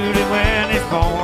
beauty when it's born.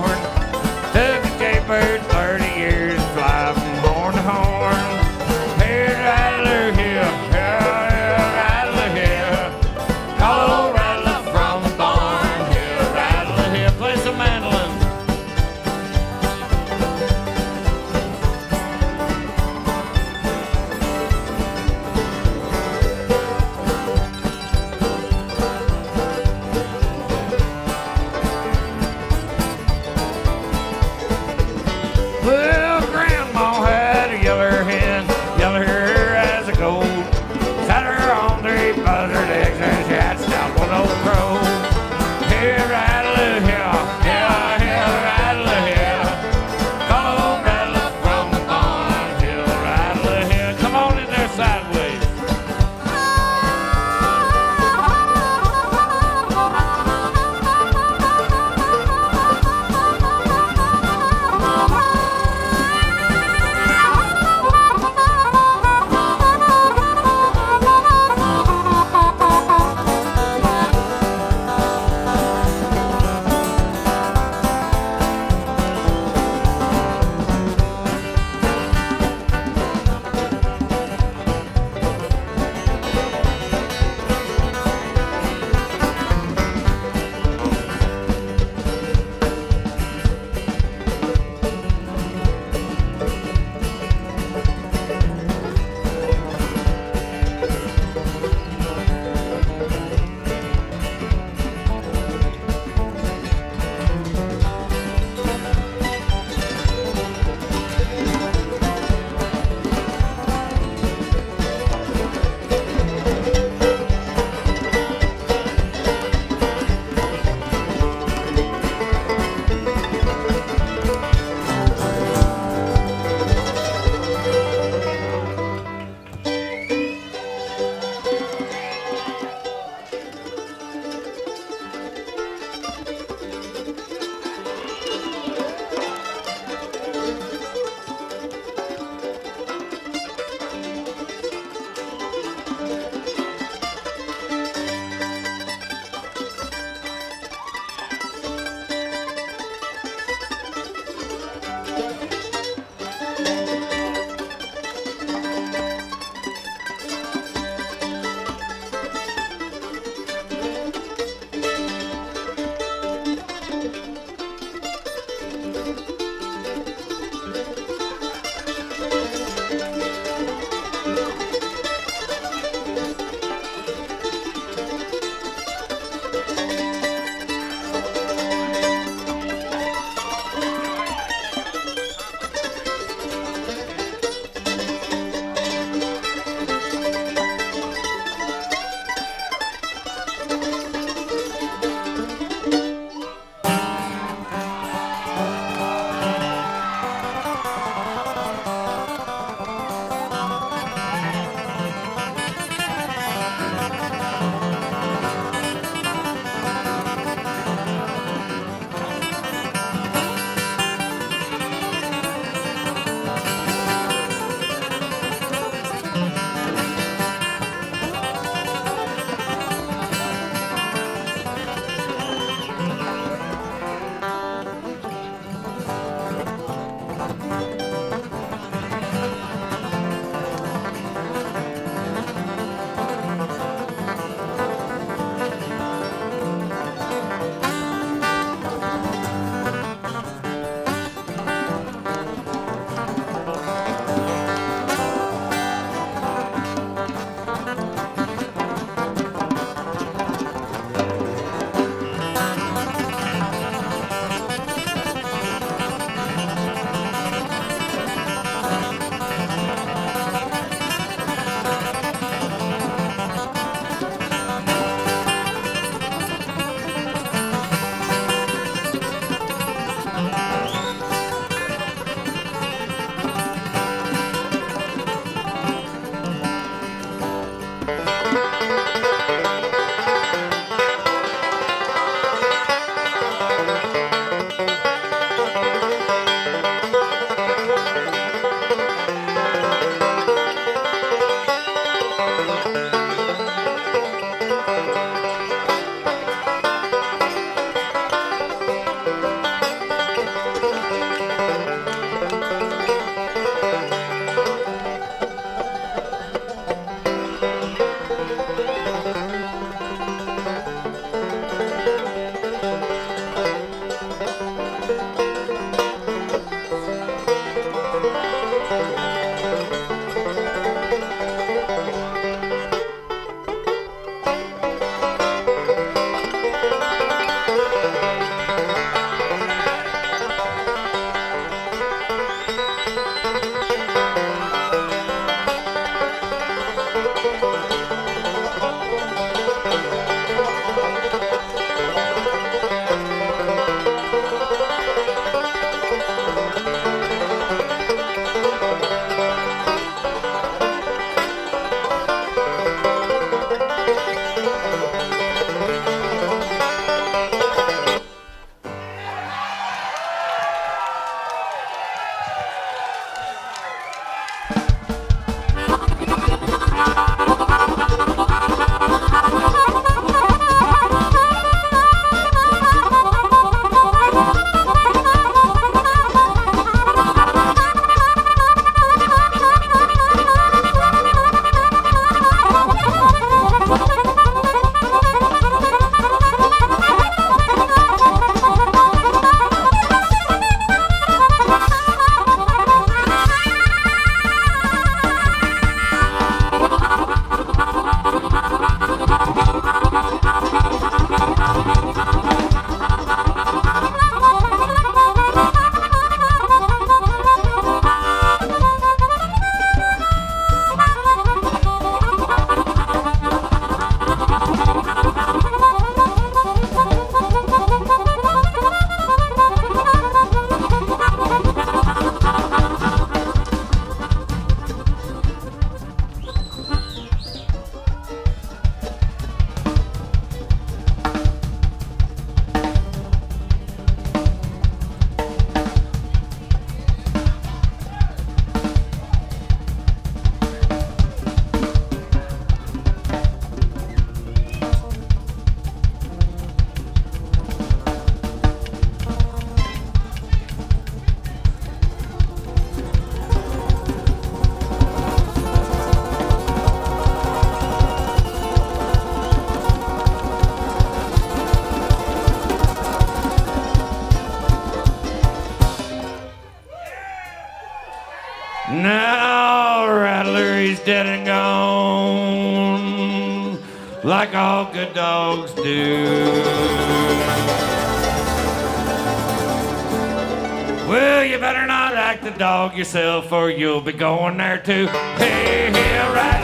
Well, you better not act the dog yourself, or you'll be going there too. Hey, hey, right.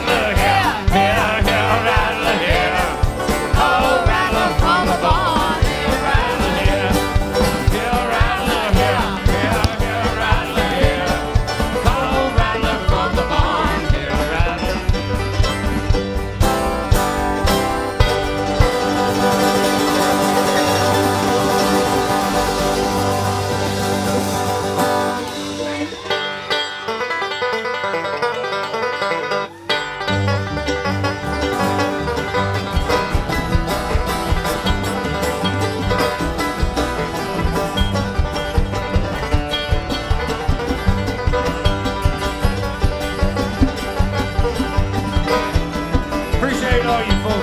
are you for?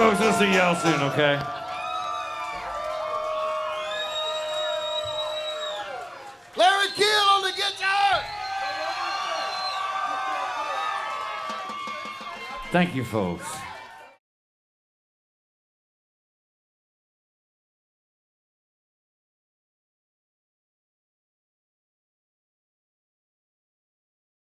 folks. I'll see y'all soon, okay? Larry Keel on the guitar! Thank you, folks.